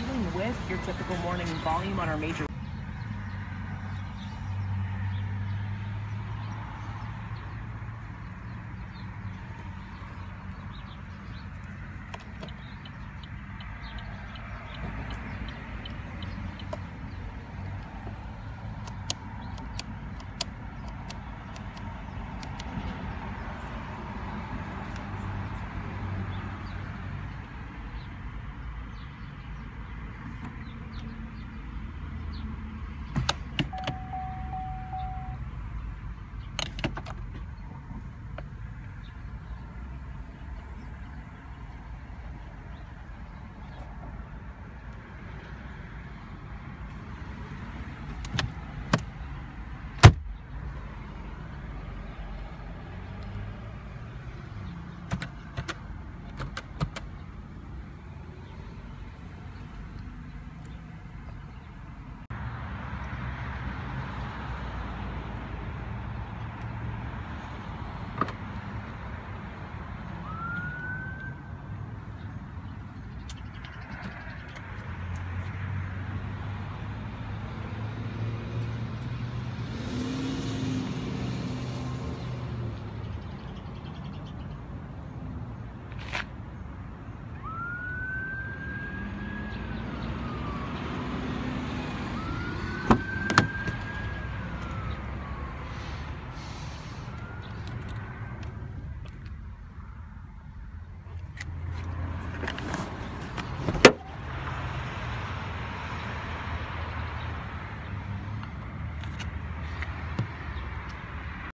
even with your typical morning volume on our major